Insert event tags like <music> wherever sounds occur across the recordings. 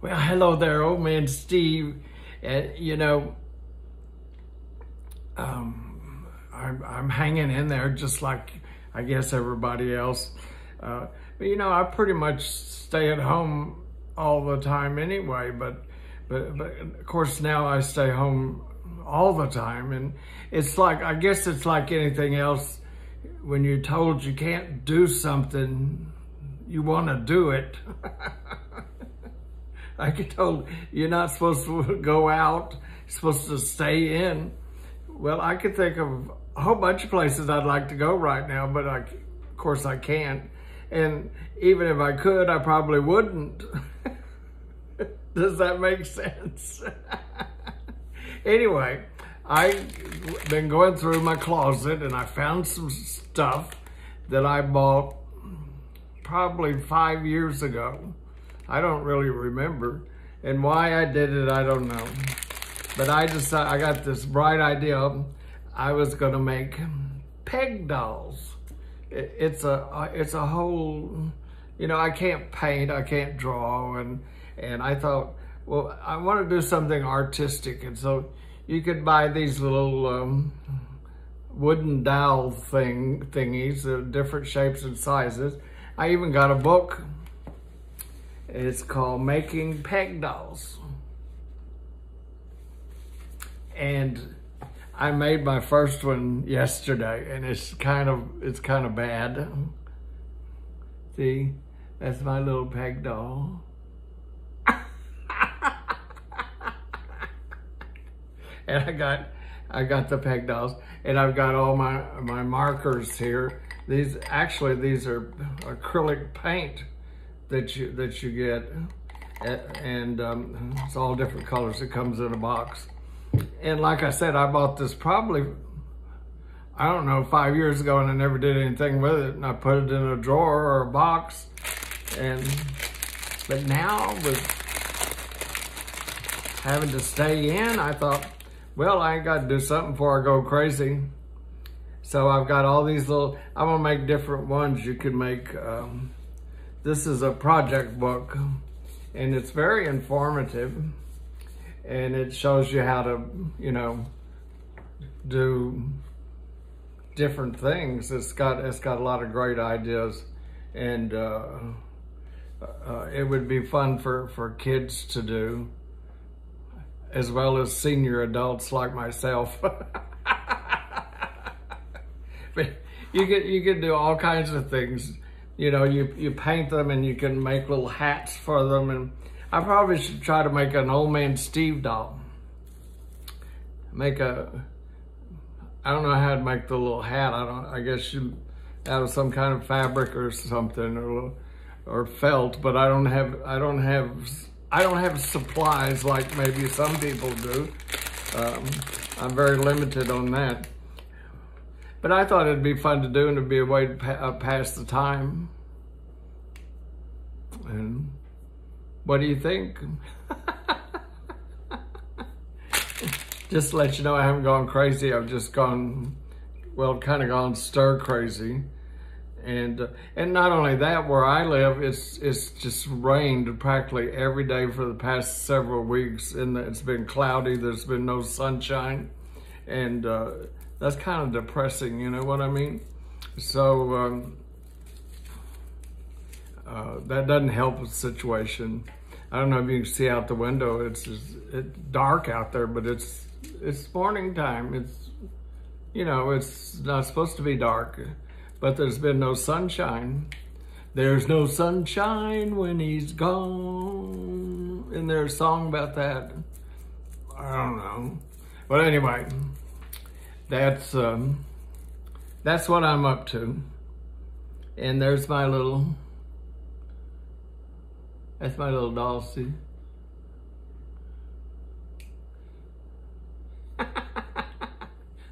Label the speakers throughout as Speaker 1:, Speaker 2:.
Speaker 1: Well, hello there, old man Steve. And, you know, um, I'm, I'm hanging in there just like I guess everybody else. Uh, but, you know, I pretty much stay at home all the time anyway, but, but, but of course now I stay home all the time. And it's like, I guess it's like anything else. When you're told you can't do something, you want to do it. <laughs> I get told you're not supposed to go out, you're supposed to stay in. Well, I could think of a whole bunch of places I'd like to go right now, but I, of course I can't. And even if I could, I probably wouldn't. <laughs> Does that make sense? <laughs> anyway, I've been going through my closet and I found some stuff that I bought probably five years ago. I don't really remember. And why I did it, I don't know. But I decided, I got this bright idea. I was gonna make peg dolls. it's a, it's a whole, you know, I can't paint, I can't draw. And, and I thought, well, I want to do something artistic. And so you could buy these little um, wooden dowel thing thingies, of different shapes and sizes. I even got a book. It's called Making Peg Dolls. And I made my first one yesterday and it's kind of, it's kind of bad. See, that's my little peg doll. <laughs> and I got I got the peg dolls and I've got all my my markers here. These actually these are acrylic paint that you that you get and um, it's all different colors. It comes in a box. And like I said, I bought this probably I don't know five years ago and I never did anything with it. And I put it in a drawer or a box and but now with having to stay in, I thought well, I ain't got to do something before I go crazy. So I've got all these little, I'm gonna make different ones you can make. Um, this is a project book and it's very informative and it shows you how to, you know, do different things. It's got, it's got a lot of great ideas and uh, uh, it would be fun for, for kids to do as well as senior adults like myself. <laughs> but you can you can do all kinds of things. You know, you you paint them and you can make little hats for them. And I probably should try to make an old man Steve doll. Make a I don't know how to make the little hat. I don't. I guess you out of some kind of fabric or something or or felt. But I don't have I don't have I don't have supplies like maybe some people do. Um, I'm very limited on that. But I thought it'd be fun to do and it'd be a way to pa uh, pass the time. And what do you think? <laughs> just to let you know I haven't gone crazy. I've just gone, well, kind of gone stir crazy. And, uh, and not only that, where I live, it's, it's just rained practically every day for the past several weeks. And it's been cloudy, there's been no sunshine. And uh, that's kind of depressing, you know what I mean? So um, uh, that doesn't help the situation. I don't know if you can see out the window. It's it's dark out there, but it's it's morning time. It's you know it's not supposed to be dark but there's been no sunshine. There's no sunshine when he's gone. And there's a song about that. I don't know. But anyway, that's um, that's what I'm up to. And there's my little, that's my little doll, <laughs> see?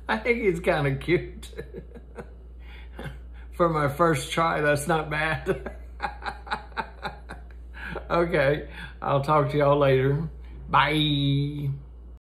Speaker 1: I think he's kind of cute. <laughs> for my first try. That's not bad. <laughs> okay, I'll talk to y'all later. Bye.